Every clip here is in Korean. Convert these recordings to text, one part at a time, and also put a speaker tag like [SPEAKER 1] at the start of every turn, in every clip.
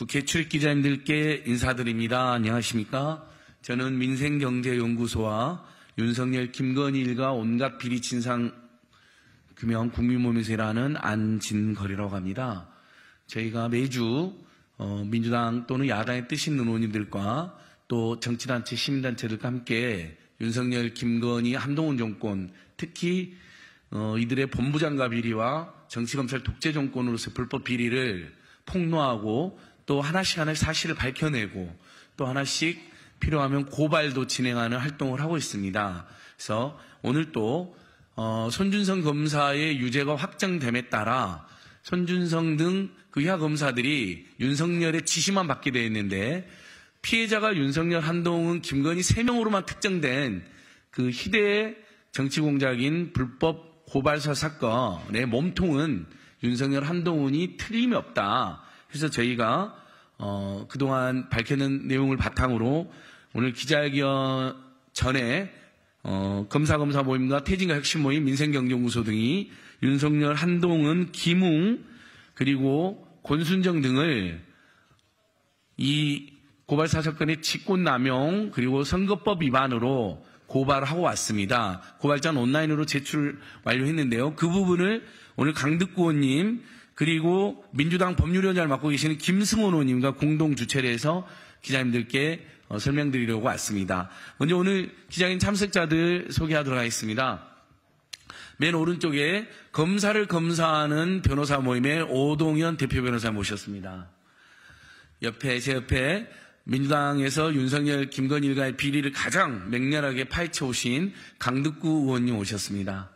[SPEAKER 1] 국회 출입 기자님들께 인사드립니다. 안녕하십니까? 저는 민생경제연구소와 윤석열, 김건희 일가 온갖 비리 진상 규명 국민모의세라는 안진거리라고 합니다. 저희가 매주 어, 민주당 또는 야당의 뜻 있는 의원님들과 또 정치단체, 시민단체들과 함께 윤석열, 김건희, 한동훈 정권 특히 어, 이들의 본부장과 비리와 정치검찰 독재 정권으로서 불법 비리를 폭로하고 또 하나씩 하나씩 사실을 밝혀내고 또 하나씩 필요하면 고발도 진행하는 활동을 하고 있습니다. 그래서 오늘 또 어, 손준성 검사의 유죄가 확정됨에 따라 손준성 등그 이하 검사들이 윤석열의 지시만 받게 되어 있는데 피해자가 윤석열, 한동훈, 김건희 3명으로만 특정된 그 희대의 정치 공작인 불법 고발사 사건의 몸통은 윤석열, 한동훈이 틀림이 없다. 그래서 저희가 어, 그동안 밝혀낸 내용을 바탕으로 오늘 기자회견 전에 어, 검사 검사 모임과 태진과 혁신 모임, 민생경제연구소 등이 윤석열, 한동훈, 김웅 그리고 권순정 등을 이 고발사 사건의 직권남용 그리고 선거법 위반으로 고발하고 왔습니다. 고발장 온라인으로 제출 완료했는데요. 그 부분을 오늘 강득구 의원님 그리고 민주당 법률위원장을 맡고 계시는 김승원 의원님과 공동 주최를 해서 기자님들께 어, 설명드리려고 왔습니다. 먼저 오늘 기자님 참석자들 소개하도록 하겠습니다. 맨 오른쪽에 검사를 검사하는 변호사 모임의 오동현 대표 변호사 모셨습니다. 옆에 제 옆에 민주당에서 윤석열, 김건희 일가의 비리를 가장 맹렬하게 파헤쳐 오신 강득구 의원님 오셨습니다.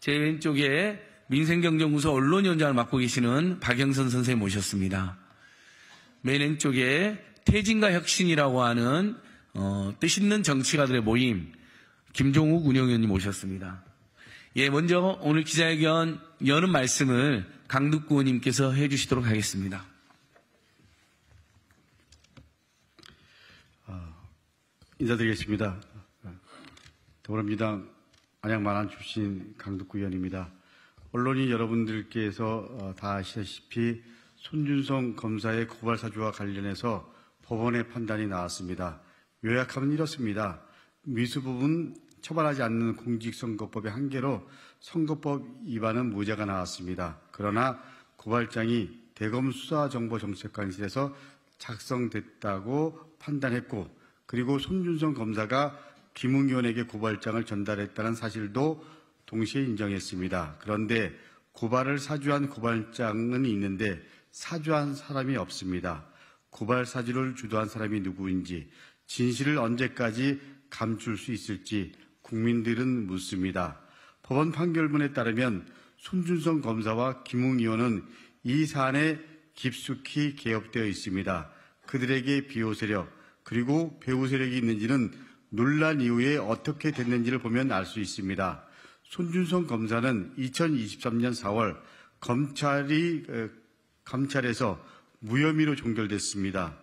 [SPEAKER 1] 제 왼쪽에 민생경제연구소 언론위원장을 맡고 계시는 박영선 선생님 모셨습니다. 맨 왼쪽에 태진과 혁신이라고 하는 어, 뜻있는 정치가들의 모임 김종욱 운영위원님 모셨습니다. 예, 먼저 오늘 기자회견 여는 말씀을 강득구 의원님께서 해주시도록 하겠습니다.
[SPEAKER 2] 인사드리겠습니다. 더불어민주당 안양만안 출신 강덕구 의원입니다. 언론인 여러분들께서 어, 다 아시다시피 손준성 검사의 고발 사주와 관련해서 법원의 판단이 나왔습니다. 요약하면 이렇습니다. 미수 부분 처벌하지 않는 공직선거법의 한계로 선거법 위반은 무죄가 나왔습니다. 그러나 고발장이 대검 수사정보정책관실에서 작성됐다고 판단했고 그리고 손준성 검사가 김웅 의원에게 고발장을 전달했다는 사실도 동시에 인정했습니다. 그런데 고발을 사주한 고발장은 있는데 사주한 사람이 없습니다. 고발 사주를 주도한 사람이 누구인지 진실을 언제까지 감출 수 있을지 국민들은 묻습니다. 법원 판결문에 따르면 손준성 검사와 김웅 의원은 이 사안에 깊숙이 개업되어 있습니다. 그들에게 비호 세력 그리고 배후 세력이 있는지는 논란 이후에 어떻게 됐는지를 보면 알 수 있습니다. 손준성 검사는 2023년 4월 검찰이 검찰에서 무혐의로 종결됐습니다.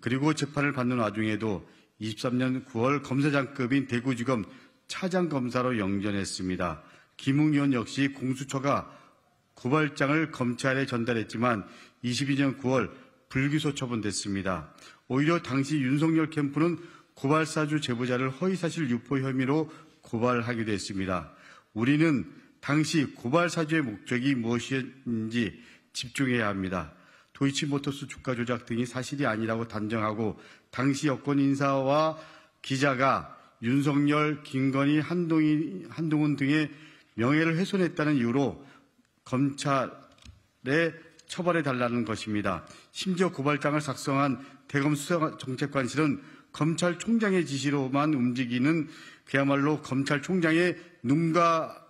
[SPEAKER 2] 그리고 재판을 받는 와중에도 23년 9월 검사장급인 대구지검 차장검사로 영전했습니다. 김웅 의원 역시 공수처가 고발장을 검찰에 전달했지만 22년 9월 불기소 처분됐습니다. 오히려 당시 윤석열 캠프는 고발사주 제보자를 허위사실 유포 혐의로 고발하기도 했습니다. 우리는 당시 고발 사주의 목적이 무엇인지 집중해야 합니다. 도이치모터스 주가 조작 등이 사실이 아니라고 단정하고 당시 여권 인사와 기자가 윤석열, 김건희, 한동희, 한동훈 등의 명예를 훼손했다는 이유로 검찰에 처벌해 달라는 것입니다. 심지어 고발장을 작성한 대검 수사정책관실은 검찰총장의 지시로만 움직이는 그야말로 검찰총장의 눈과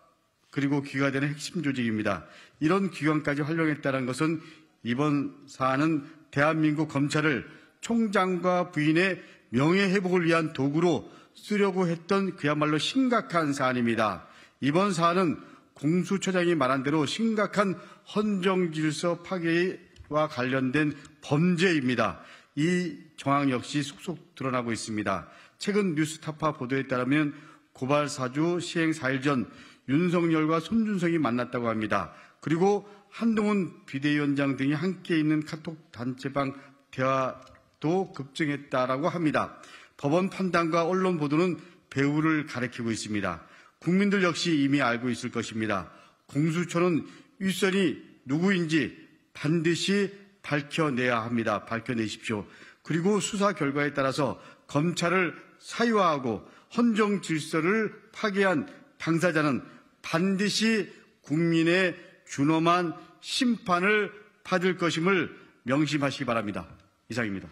[SPEAKER 2] 그리고 귀가 되는 핵심 조직입니다. 이런 기관까지 활용했다는 것은 이번 사안은 대한민국 검찰을 총장과 부인의 명예회복을 위한 도구로 쓰려고 했던 그야말로 심각한 사안입니다. 이번 사안은 공수처장이 말한 대로 심각한 헌정질서 파괴와 관련된 범죄입니다. 이 정황 역시 속속 드러나고 있습니다. 최근 뉴스타파 보도에 따르면 고발 사주 시행 4일 전 윤석열과 손준성이 만났다고 합니다. 그리고 한동훈 비대위원장 등이 함께 있는 카톡 단체방 대화도 급증했다라고 합니다. 법원 판단과 언론 보도는 배후를 가리키고 있습니다. 국민들 역시 이미 알고 있을 것입니다. 공수처는 윗선이 누구인지 반드시 밝혀내야 합니다. 밝혀내십시오. 그리고 수사 결과에 따라서 검찰을 사유화하고 헌정 질서를 파괴한 당사자는 반드시 국민의 준엄한 심판을 받을 것임을 명심하시기 바랍니다. 이상입니다.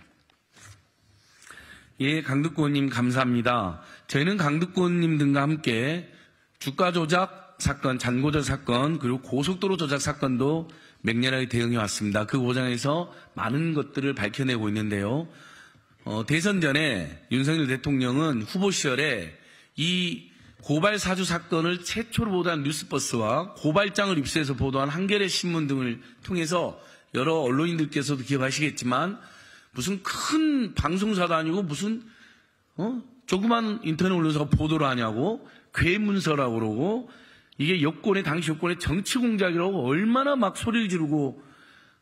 [SPEAKER 1] 예, 강득권님 감사합니다. 저희는 강득권님 등과 함께 주가 조작 사건, 잔고절 사건, 그리고 고속도로 조작 사건도 맹렬하게 대응해 왔습니다. 그 과정에서 많은 것들을 밝혀내고 있는데요. 어, 대선 전에 윤석열 대통령은 후보 시절에 이 고발 사주 사건을 최초로 보도한 뉴스버스와 고발장을 입수해서 보도한 한겨레 신문 등을 통해서 여러 언론인들께서도 기억하시겠지만 무슨 큰 방송사도 아니고 무슨 어? 조그만 인터넷 언론사가 보도를 하냐고 괴문서라고 그러고 이게 여권의 당시 여권의 정치 공작이라고 얼마나 막 소리를 지르고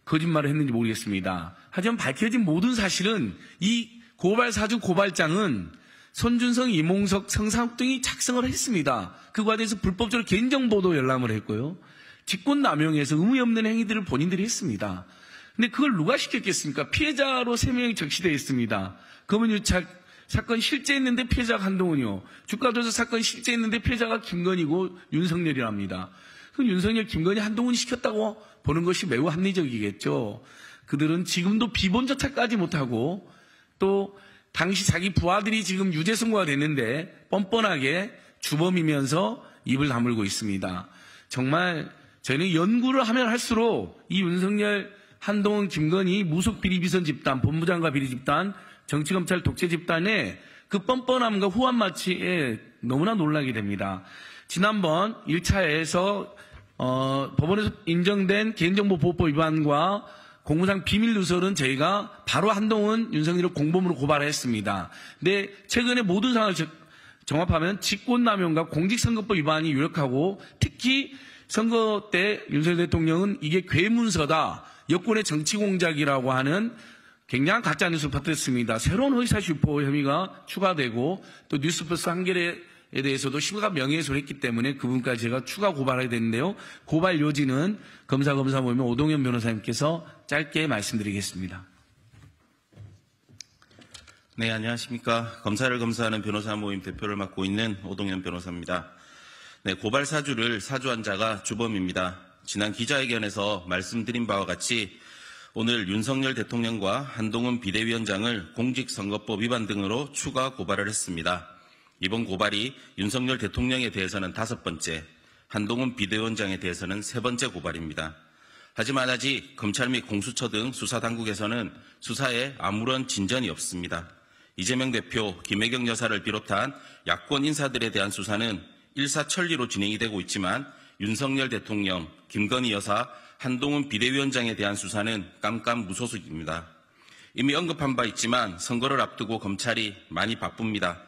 [SPEAKER 1] 거짓말을 했는지 모르겠습니다. 하지만 밝혀진 모든 사실은 이 고발 사주 고발장은 손준성, 이몽석, 성상욱 등이 작성을 했습니다. 그 과정에서 불법적으로 개인정 보도 열람을 했고요. 직권 남용에서 의미 없는 행위들을 본인들이 했습니다. 근데 그걸 누가 시켰겠습니까? 피해자로 세 명이 적시되어 있습니다. 검은유착 사건 실제했는데 피해자가 한동훈이요. 주가조사 사건 실제했는데 피해자가 김건희고 윤석열이랍니다. 그 윤석열, 김건희, 한동훈이 시켰다고 보는 것이 매우 합리적이겠죠. 그들은 지금도 비본조차까지 못하고 또 당시 자기 부하들이 지금 유죄 선고가 됐는데 뻔뻔하게 주범이면서 입을 다물고 있습니다. 정말 저희는 연구를 하면 할수록 이 윤석열, 한동훈, 김건희 무속 비리 비선 집단, 본부장과 비리 집단, 정치검찰 독재 집단의 그 뻔뻔함과 후한 마치에 너무나 놀라게 됩니다. 지난번 1차에서 어, 법원에서 인정된 개인정보보호법 위반과 공무상 비밀 누설은 저희가 바로 한동훈 윤석열을 공범으로 고발했습니다. 근데 최근에 모든 상황을 저- 종합하면 직권남용과 공직선거법 위반이 유력하고 특히 선거 때 윤석열 대통령은 이게 괴문서다. 여권의 정치 공작이라고 하는 굉장한 가짜 뉴스를 퍼뜨렸습니다. 새로운 허위사실 유포 혐의가 추가되고 또 뉴스버스 한겨레에 대해서도 심각한 명예훼손을 했기 때문에 그분까지 제가 추가 고발하게 됐는데요. 고발 요지는 검사 검사 모임 오동현 변호사님께서 짧게 말씀드리겠습니다.
[SPEAKER 3] 네, 안녕하십니까. 검사를 검사하는 변호사 모임 대표를 맡고 있는 오동현 변호사입니다. 네, 고발 사주를 사주한 자가 주범입니다. 지난 기자회견에서 말씀드린 바와 같이 오늘 윤석열 대통령과 한동훈 비대위원장을 공직선거법 위반 등으로 추가 고발을 했습니다. 이번 고발이 윤석열 대통령에 대해서는 다섯 번째, 한동훈 비대위원장에 대해서는 세 번째 고발입니다. 하지만 아직 검찰 및 공수처 등 수사 당국에서는 수사에 아무런 진전이 없습니다. 이재명 대표, 김혜경 여사를 비롯한 야권 인사들에 대한 수사는 일사천리로 진행이 되고 있지만 윤석열 대통령, 김건희 여사, 한동훈 비대위원장에 대한 수사는 깜깜무소속입니다. 이미 언급한 바 있지만 선거를 앞두고 검찰이 많이 바쁩니다.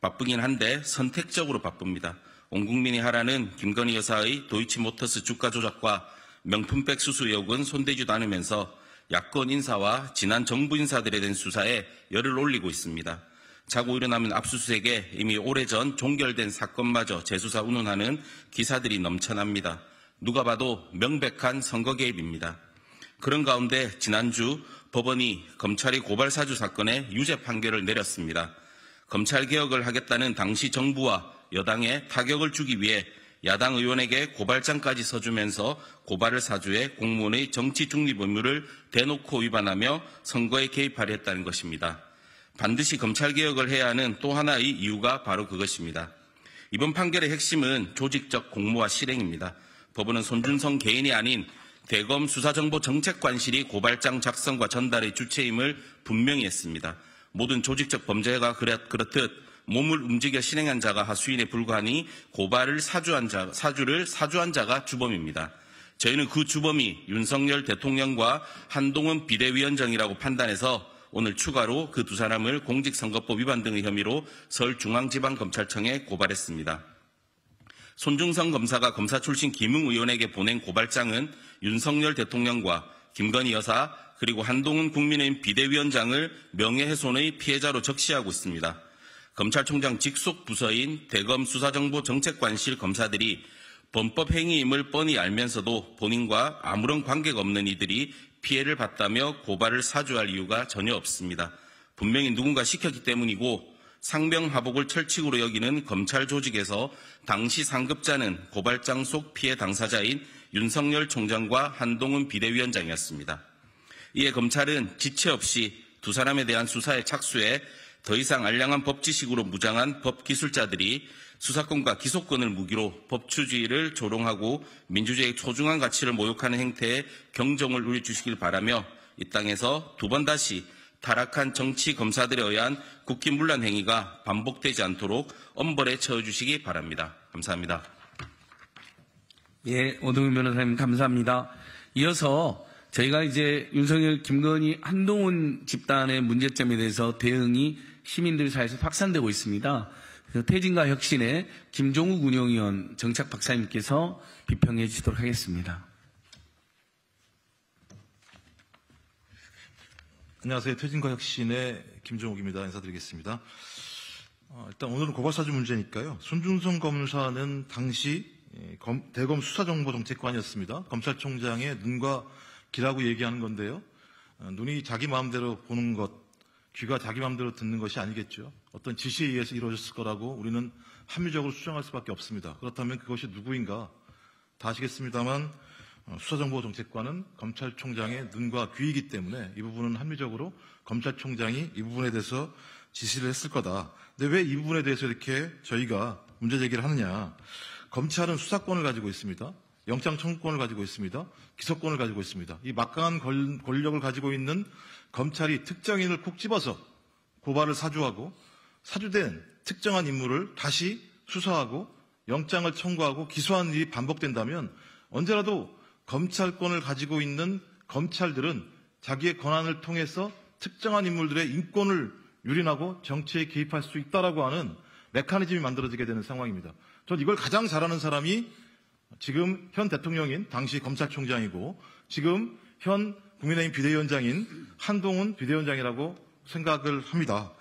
[SPEAKER 3] 바쁘긴 한데 선택적으로 바쁩니다. 온 국민이 하라는 김건희 여사의 도이치모터스 주가 조작과 명품백 수수 의혹은 손대지도 않으면서 야권 인사와 지난 정부 인사들에 대한 수사에 열을 올리고 있습니다. 자고 일어나면 압수수색에 이미 오래전 종결된 사건마저 재수사 운운하는 기사들이 넘쳐납니다. 누가 봐도 명백한 선거 개입입니다. 그런 가운데 지난주 법원이 검찰이 고발 사주 사건에 유죄 판결을 내렸습니다. 검찰 개혁을 하겠다는 당시 정부와 여당에 타격을 주기 위해 야당 의원에게 고발장까지 써주면서 고발을 사주해 공무원의 정치 중립 의무를 대놓고 위반하며 선거에 개입하려 했다는 것입니다. 반드시 검찰 개혁을 해야 하는 또 하나의 이유가 바로 그것입니다. 이번 판결의 핵심은 조직적 공모와 실행입니다. 법원은 손준성 개인이 아닌 대검 수사정보정책관실이 고발장 작성과 전달의 주체임을 분명히 했습니다. 모든 조직적 범죄가 그렇- 그렇듯 몸을 움직여 실행한 자가 하수인에 불과하니 고발을 사주한 자, 사주를 사주한 자가 주범입니다. 저희는 그 주범이 윤석열 대통령과 한동훈 비대위원장이라고 판단해서 오늘 추가로 그 두 사람을 공직선거법 위반 등의 혐의로 서울중앙지방검찰청에 고발했습니다. 손중성 검사가 검사 출신 김웅 의원에게 보낸 고발장은 윤석열 대통령과 김건희 여사 그리고 한동훈 국민의힘 비대위원장을 명예훼손의 피해자로 적시하고 있습니다. 검찰총장 직속 부서인 대검 수사정보정책관실 검사들이 범법 행위임을 뻔히 알면서도 본인과 아무런 관계가 없는 이들이 피해를 봤다며 고발을 사주할 이유가 전혀 없습니다. 분명히 누군가 시켰기 때문이고 상명하복을 철칙으로 여기는 검찰 조직에서 당시 상급자는 고발장 속 피해 당사자인 윤석열 총장과 한동훈 비대위원장이었습니다. 이에 검찰은 지체 없이 두 사람에 대한 수사에 착수해 더 이상 알량한 법 지식으로 무장한 법 기술자들이 수사권과 기소권을 무기로 법치주의를 조롱하고 민주주의의 소중한 가치를 모욕하는 행태에 경종을 울려주시길 바라며 이 땅에서 두 번 다시 타락한 정치 검사들에 의한 국기문란 행위가 반복되지 않도록 엄벌에 처해주시기 바랍니다. 감사합니다.
[SPEAKER 1] 예, 오동윤 변호사님 감사합니다. 이어서 저희가 이제 윤석열, 김건희, 한동훈 집단의 문제점에 대해서 대응이 시민들 사이에서 확산되고 있습니다. 그래서 태진과 혁신의 김종욱 운영위원 정착 박사님께서 비평해 주시도록 하겠습니다.
[SPEAKER 4] 안녕하세요. 퇴진과 혁신의 김종욱입니다. 인사드리겠습니다. 어, 일단 오늘은 고발사주 문제니까요. 손준성 검사는 당시 예, 검- 대검 수사정보정책관이었습니다. 검찰총장의 눈과 귀라고 얘기하는 건데요. 어, 눈이 자기 마음대로 보는 것, 귀가 자기 마음대로 듣는 것이 아니겠죠. 어떤 지시에 의해서 이루어졌을 거라고 우리는 합리적으로 수정할 수밖에 없습니다. 그렇다면 그것이 누구인가 다 아시겠습니다만 어, 수사정보정책관은 검찰총장의 눈과 귀이기 때문에 이 부분은 합리적으로 검찰총장이 이 부분에 대해서 지시를 했을 거다. 근데 왜 이 부분에 대해서 이렇게 저희가 문제 제기를 하느냐. 검찰은 수사권을 가지고 있습니다. 영장 청구권을 가지고 있습니다. 기소권을 가지고 있습니다. 이 막강한 권- 권력을 가지고 있는 검찰이 특정인을 콕 집어서 고발을 사주하고 사주된 특정한 인물을 다시 수사하고 영장을 청구하고 기소하는 일이 반복된다면 언제라도 검찰권을 가지고 있는 검찰들은 자기의 권한을 통해서 특정한 인물들의 인권을 유린하고 정치에 개입할 수 있다라고 하는 메커니즘이 만들어지게 되는 상황입니다. 전 이걸 가장 잘하는 사람이 지금 현 대통령인 당시 검찰총장이고 지금 현 국민의힘 비대위원장인 한동훈 비대위원장이라고 생각을 합니다.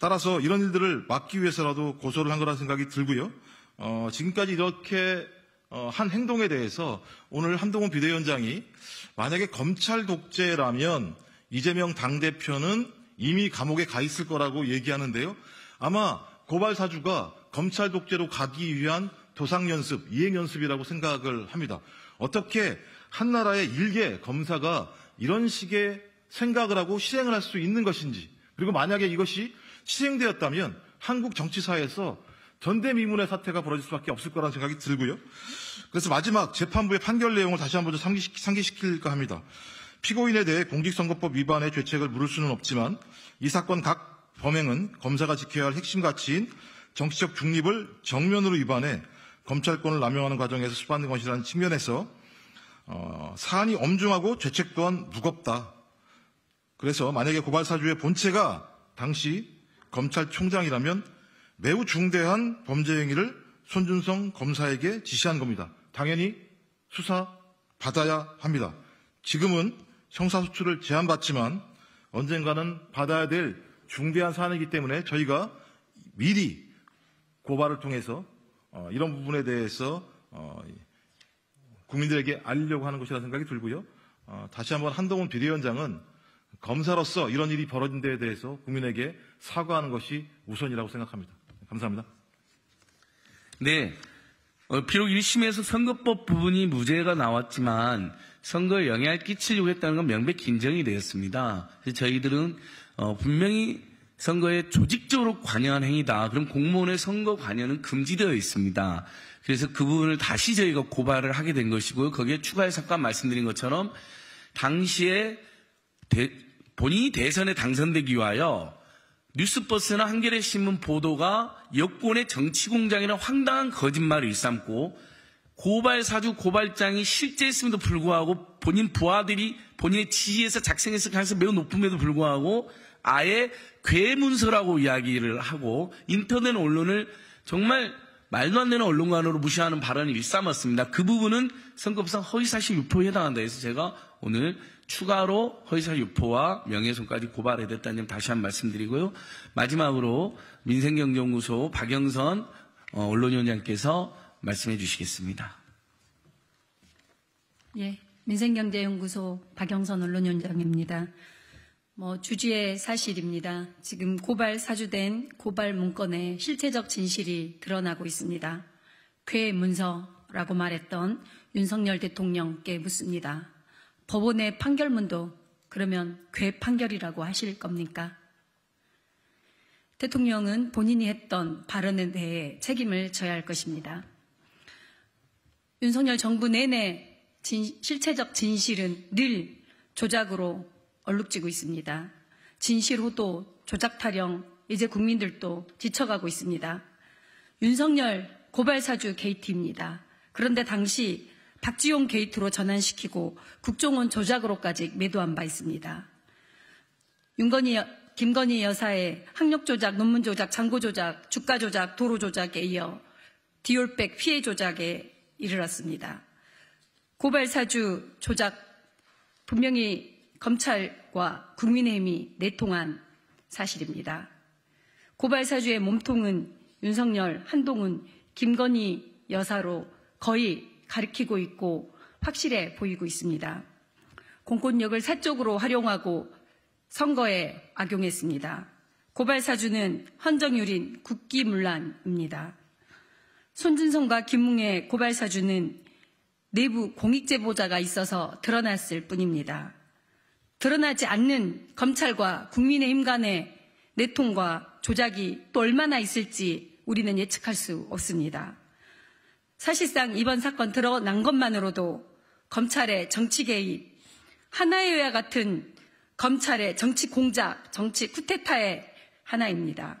[SPEAKER 4] 따라서 이런 일들을 막기 위해서라도 고소를 한 거라는 생각이 들고요. 어, 지금까지 이렇게 어, 한 행동에 대해서 오늘 한동훈 비대위원장이 만약에 검찰 독재라면 이재명 당대표는 이미 감옥에 가 있을 거라고 얘기하는데요. 아마 고발 사주가 검찰 독재로 가기 위한 도상 연습, 이행 연습이라고 생각을 합니다. 어떻게 한 나라의 일개 검사가 이런 식의 생각을 하고 실행을 할 수 있는 것인지, 그리고 만약에 이것이 실행되었다면 한국 정치사에서 전대미문의 사태가 벌어질 수밖에 없을 거라는 생각이 들고요. 그래서 마지막 재판부의 판결 내용을 다시 한번 상기시킬까 합니다. 피고인에 대해 공직선거법 위반의 죄책을 물을 수는 없지만 이 사건 각 범행은 검사가 지켜야 할 핵심 가치인 정치적 중립을 정면으로 위반해 검찰권을 남용하는 과정에서 수반된 것이라는 측면에서 어, 사안이 엄중하고 죄책 또한 무겁다. 그래서 만약에 고발 사주의 본체가 당시 검찰총장이라면 매우 중대한 범죄 행위를 손준성 검사에게 지시한 겁니다. 당연히 수사 받아야 합니다. 지금은 형사소출을 제한받지만 언젠가는 받아야 될 중대한 사안이기 때문에 저희가 미리 고발을 통해서 어, 이런 부분에 대해서 어, 국민들에게 알리려고 하는 것이라 생각이 들고요. 어, 다시 한번 한동훈 비대위원장은 검사로서 이런 일이 벌어진 데에 대해서 국민에게 사과하는 것이 우선이라고 생각합니다. 감사합니다.
[SPEAKER 1] 네. 어, 비록 1심에서 선거법 부분이 무죄가 나왔지만 선거에 영향을 끼치려고 했다는 건 명백히 인정이 되었습니다. 그래서 저희들은 어, 분명히 선거에 조직적으로 관여한 행위다. 그럼 공무원의 선거 관여는 금지되어 있습니다. 그래서 그 부분을 다시 저희가 고발을 하게 된 것이고요. 거기에 추가해서 아까 말씀드린 것처럼 당시에 대- 본인이 대선에 당선되기 위하여 뉴스버스나 한겨레 신문 보도가 여권의 정치공장이라는 황당한 거짓말을 일삼고 고발 사주 고발장이 실제했음에도 불구하고 본인 부하들이 본인의 지지에서 작성했을 가능성이 매우 높음에도 불구하고 아예 괴문서라고 이야기를 하고 인터넷 언론을 정말 말도 안 되는 언론관으로 무시하는 발언을 일삼았습니다. 그 부분은 선거법상 허위사실 유포에 해당한다 해서 제가 오늘 추가로 허위사실 유포와 명예훼손까지 고발해야 됐다는 점 다시 한 번 말씀드리고요. 마지막으로 민생경제연구소 박영선 어, 언론위원장께서 말씀해 주시겠습니다.
[SPEAKER 5] 예, 민생경제연구소 박영선 언론위원장입니다. 뭐 주지의 사실입니다. 지금 고발 사주된 고발 문건의 실체적 진실이 드러나고 있습니다. 괴 문서라고 말했던 윤석열 대통령께 묻습니다. 법원의 판결문도 그러면 괴 판결이라고 하실 겁니까? 대통령은 본인이 했던 발언에 대해 책임을 져야 할 것입니다. 윤석열 정부 내내 진- 실체적 진실은 늘 조작으로 얼룩지고 있습니다. 진실 호도, 조작 타령, 이제 국민들도 지쳐가고 있습니다. 윤석열 고발사주 게이트입니다. 그런데 당시 박지용 게이트로 전환시키고 국정원 조작으로까지 매도한 바 있습니다. 윤건희, 여- 김건희 여사의 학력 조작, 논문 조작, 장고 조작, 주가 조작, 도로 조작에 이어 디올백 피해 조작에 이르렀습니다. 고발 사주 조작 분명히 검찰과 국민의힘이 내통한 사실입니다. 고발 사주의 몸통은 윤석열, 한동훈, 김건희 여사로 거의 가리키고 있고 확실해 보이고 있습니다. 공권력을 사적으로 활용하고 선거에 악용했습니다. 고발사주는 헌정유린 국기문란입니다. 손준성과 김웅의 고발사주는 내부 공익제보자가 있어서 드러났을 뿐입니다. 드러나지 않는 검찰과 국민의힘 간의 내통과 조작이 또 얼마나 있을지 우리는 예측할 수 없습니다. 사실상 이번 사건 드러난 것만으로도 검찰의 정치 개입, 하나의와 같은 검찰의 정치 공작, 정치 쿠데타의 하나입니다.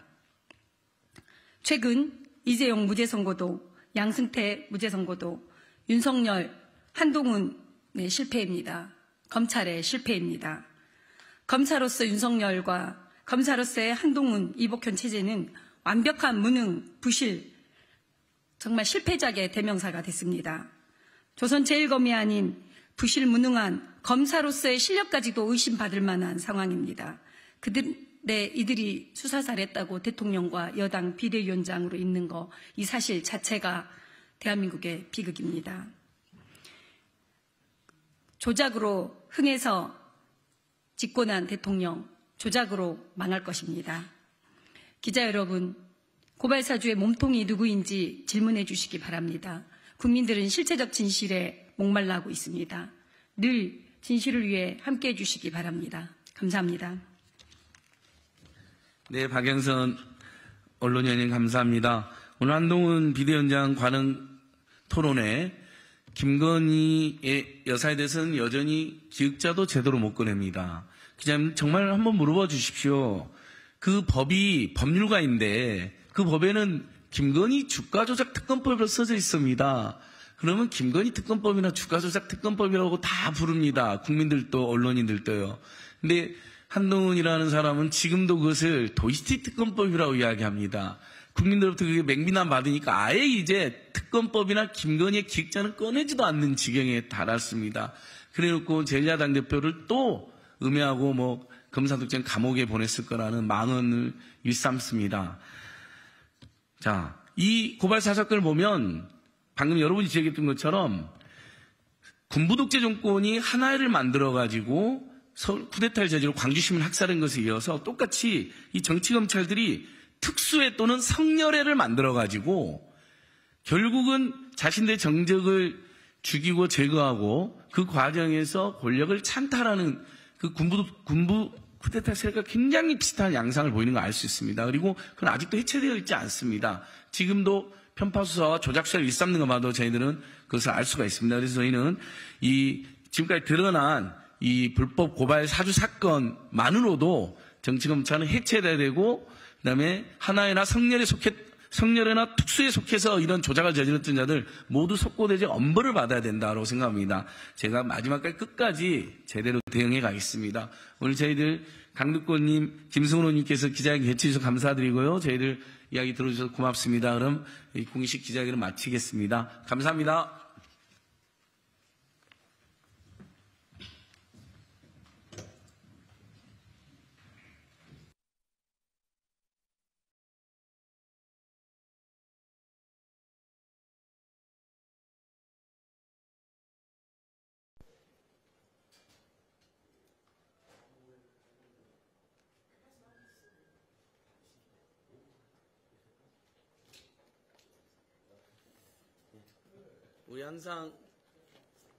[SPEAKER 5] 최근 이재용 무죄 선고도, 양승태 무죄 선고도, 윤석열, 한동훈의 실패입니다. 검찰의 실패입니다. 검사로서 윤석열과 검사로서의 한동훈, 이복현 체제는 완벽한 무능, 부실, 정말 실패작의 대명사가 됐습니다. 조선 제일검이 아닌 부실 무능한 검사로서의 실력까지도 의심받을 만한 상황입니다. 그들의 이들이 수사 잘했다고 대통령과 여당 비대위원장으로 있는 거 이 사실 자체가 대한민국의 비극입니다. 조작으로 흥해서 집권한 대통령, 조작으로 망할 것입니다. 기자 여러분, 고발사주의 몸통이 누구인지 질문해 주시기 바랍니다. 국민들은 실체적 진실에 목말라하고 있습니다. 늘 진실을 위해 함께 해 주시기 바랍니다. 감사합니다.
[SPEAKER 1] 네, 박영선 언론위원님 감사합니다. 오늘 한동훈 비대위원장 관응 토론에 김건희 여사에 대해서는 여전히 기획자도 제대로 못 꺼냅니다. 기자님 정말 한번 물어봐 주십시오. 그 법이 법률가인데 그 법에는 김건희 주가 조작 특검법으로 써져 있습니다. 그러면 김건희 특검법이나 주가 조작 특검법이라고 다 부릅니다. 국민들도 언론인들도요. 근데 한동훈이라는 사람은 지금도 그것을 도시티 특검법이라고 이야기합니다. 국민들로부터 그게 맹비난 받으니까 아예 이제 특검법이나 김건희의 기획자는 꺼내지도 않는 지경에 달았습니다. 그래놓고 제1야당 대표를 또 음해하고 뭐 검사독장 감옥에 보냈을 거라는 망언을 일삼습니다. 자, 이 고발 사 사건을 보면 방금 여러분이 지적했던 것처럼 군부 독재 정권이 하나를 만들어 가지고 쿠데타를 저지르고 광주 시민 학살한 것에 이어서 똑같이 이 정치 검찰들이 특수회 또는 성렬회를 만들어 가지고 결국은 자신들의 정적을 죽이고 제거하고 그 과정에서 권력을 찬탈하는 그 군부 군부 쿠데타 세력과 굉장히 비슷한 양상을 보이는 걸 알 수 있습니다. 그리고 그건 아직도 해체되어 있지 않습니다. 지금도 편파 수사와 조작 수사를 일삼는 것만도 저희들은 그것을 알 수가 있습니다. 그래서 저희는 이 지금까지 드러난 이 불법 고발 사주 사건만으로도 정치검찰은 해체돼야 되고 그다음에 하나이나 성렬에 속해 성렬이나 특수에 속해서 이런 조작을 저질렀던 자들 모두 속고되지 엄벌을 받아야 된다고 생각합니다. 제가 마지막까지 끝까지 제대로 대응해 가겠습니다. 오늘 저희들 강득권님, 김승호님께서 기자회견 개최해주셔서 감사드리고요. 저희들 이야기 들어주셔서 고맙습니다. 그럼 이 공식 기자회견을 마치겠습니다. 감사합니다. 우리 항상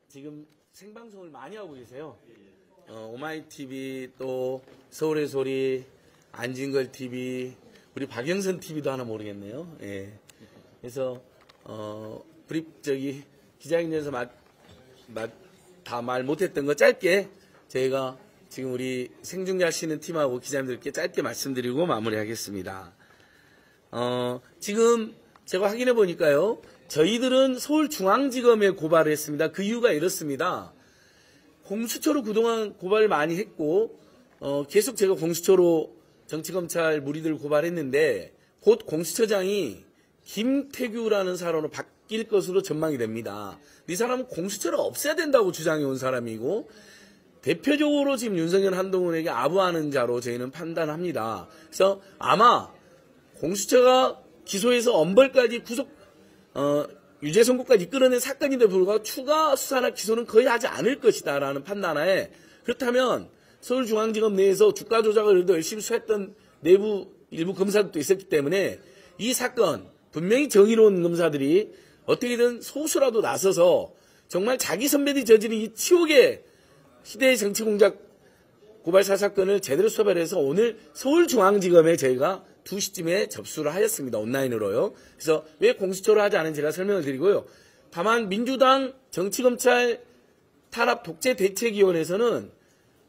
[SPEAKER 1] 지금 생방송을 많이 하고 계세요. 어, 오마이 TV 또 서울의 소리, 안진걸 TV, 우리 박영선 TV도 하나 모르겠네요. 예. 그래서 어, 우리 저기 기자회견에서 다 말 못했던 거 짧게 저희가 지금 우리 생중계하시는 팀하고 기자님들께 짧게 말씀드리고 마무리하겠습니다. 어, 지금 제가 확인해 보니까요. 저희들은 서울중앙지검에 고발을 했습니다. 그 이유가 이렇습니다. 공수처로 그동안 고발을 많이 했고, 어, 계속 제가 공수처로 정치검찰 무리들 고발했는데, 곧 공수처장이 김태규라는 사람으로 바뀔 것으로 전망이 됩니다. 이 사람은 공수처를 없애야 된다고 주장해 온 사람이고, 대표적으로 지금 윤석열 한동훈에게 아부하는 자로 저희는 판단합니다. 그래서 아마 공수처가 기소해서 엄벌까지 구속 어, 유죄 선고까지 이끌어낸 사건인데 불구하고 추가 수사나 기소는 거의 하지 않을 것이다라는 판단하에 그렇다면 서울중앙지검 내에서 주가 조작을 열심히 수사했던 내부 일부 검사들도 있었기 때문에 이 사건 분명히 정의로운 검사들이 어떻게든 소수라도 나서서 정말 자기 선배들이 저지른 이 치욕의 시대의 정치 공작 고발사 사건을 제대로 수사해서 오늘 서울중앙지검에 저희가 2시쯤에 접수를 하였습니다. 온라인으로요. 그래서 왜 공수처를 하지 않은 제가 설명을 드리고요. 다만 민주당 정치검찰 탄압 독재 대책위원회에서는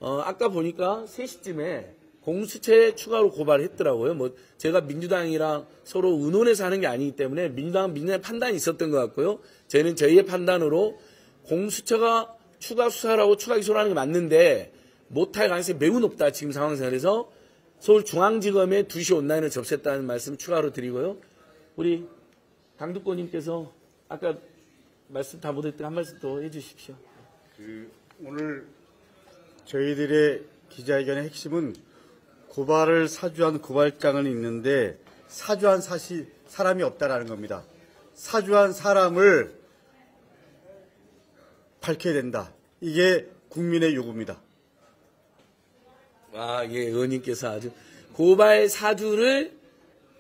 [SPEAKER 1] 어, 아까 보니까 3시쯤에 공수처에 추가로 고발을 했더라고요. 뭐 제가 민주당이랑 서로 의논해서 하는 게 아니기 때문에 민주당은 민주당의 판단이 있었던 것 같고요. 저희는 저희의 판단으로 공수처가 추가 수사라고 추가 기소를 하는 게 맞는데 못할 가능성이 매우 높다. 지금 상황에서 서울중앙지검에 2시 온라인을 접수했다는 말씀 추가로 드리고요. 우리 강두권님께서 아까 말씀 다 못했던 한 말씀 더 해주십시오.
[SPEAKER 2] 오늘 저희들의 기자회견의 핵심은 고발을 사주한 고발장은 있는데 사주한 사실 사람이 없다라는 겁니다. 사주한 사람을 밝혀야 된다. 이게 국민의 요구입니다.
[SPEAKER 1] 아, 예, 의원님께서 아주 고발 사주를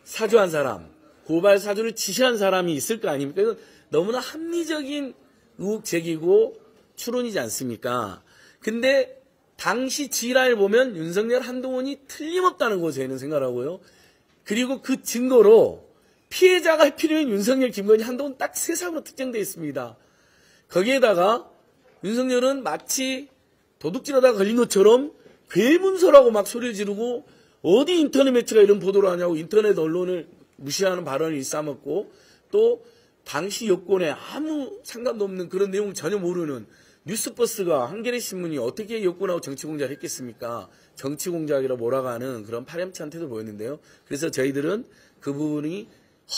[SPEAKER 1] 사주한 사람, 고발 사주를 지시한 사람이 있을 거 아닙니까? 이건 너무나 합리적인 의혹 제기고 추론이지 않습니까? 근데 당시 지라를 보면 윤석열 한동훈이 틀림없다는 거 저희는 생각하고요. 그리고 그 증거로 피해자가 할 필요인 윤석열, 김건희, 한동훈 딱 세 사람으로 특정되어 있습니다. 거기에다가 윤석열은 마치 도둑질하다가 걸린 것처럼 괴문서라고 막 소리를 지르고 어디 인터넷 매체가 이런 보도를 하냐고 인터넷 언론을 무시하는 발언을 일삼았고 또 당시 여권에 아무 상관도 없는 그런 내용을 전혀 모르는 뉴스버스가 한겨레 신문이 어떻게 여권하고 정치 공작을 했겠습니까? 정치 공작이라 몰아가는 그런 파렴치한 태도를 보였는데요. 그래서 저희들은 그 부분이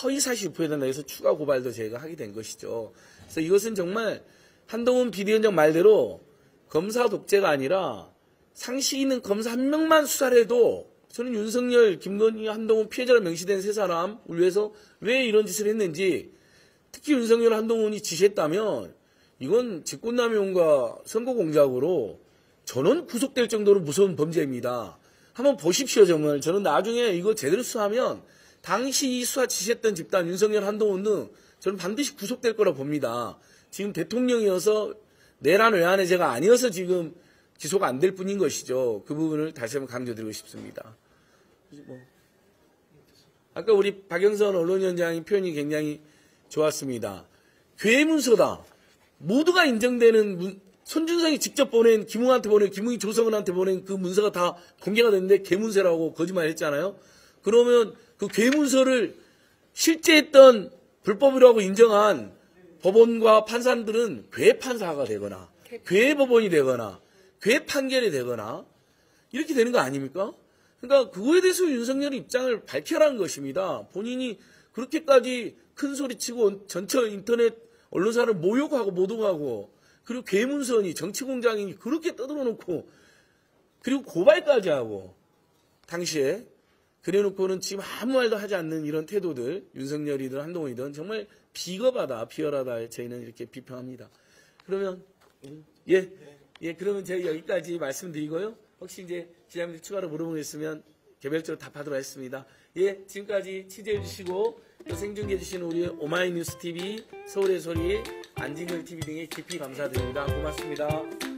[SPEAKER 1] 허위사실 유포에 된다 해서 추가 고발도 저희가 하게 된 것이죠. 그래서 이것은 정말 한동훈 비대위원장 말대로 검사 독재가 아니라 상식 있는 검사 한 명만 수사를 해도 저는 윤석열, 김건희, 한동훈 피해자로 명시된 세 사람을 위해서 왜 이런 짓을 했는지 특히 윤석열, 한동훈이 지시했다면 이건 직권남용과 선거공작으로 전원 구속될 정도로 무서운 범죄입니다. 한번 보십시오 정말 저는 나중에 이거 제대로 수사하면 당시 이 수사 지시했던 집단 윤석열, 한동훈 등 저는 반드시 구속될 거라 봅니다. 지금 대통령이어서 내란 외환의 제가 아니어서 지금 기소가 안 될 뿐인 것이죠. 그 부분을 다시 한번 강조드리고 싶습니다. 뭐 아까 우리 박영선 언론위원장의 표현이 굉장히 좋았습니다. 괴 문서다. 모두가 인정되는 문, 손준성이 직접 보낸 김웅한테 보낸 김웅이 조성은한테 보낸 그 문서가 다 공개가 됐는데 괴문서라고 거짓말 했잖아요. 그러면 그 괴문서를 실제 했던 불법이라고 인정한 법원과 판사들은 괴 판사가 되거나 괴 법원이 되거나 괴 판결이 되거나 이렇게 되는 거 아닙니까? 그러니까 그거에 대해서 윤석열이 입장을 밝혀라는 것입니다. 본인이 그렇게까지 큰 소리 치고 전체 인터넷 언론사를 모욕하고 모독하고 그리고 괴문선이 정치공장이니 그렇게 떠들어 놓고 그리고 고발까지 하고 당시에 그래놓고는 지금 아무 말도 하지 않는 이런 태도들 윤석열이든 한동훈이든 정말 비겁하다 비열하다 저희는 이렇게 비평합니다. 그러면 예, 예 그러면 저희 여기까지 말씀드리고요. 혹시 이제 기자님들 추가로 물어보는 게 있으면 개별적으로 답하도록 하겠습니다. 예, 지금까지 취재해 주시고 또 생중계해 주신 우리 오마이뉴스 TV, 서울의 소리, 안진걸 TV 등에 깊이 감사드립니다. 고맙습니다.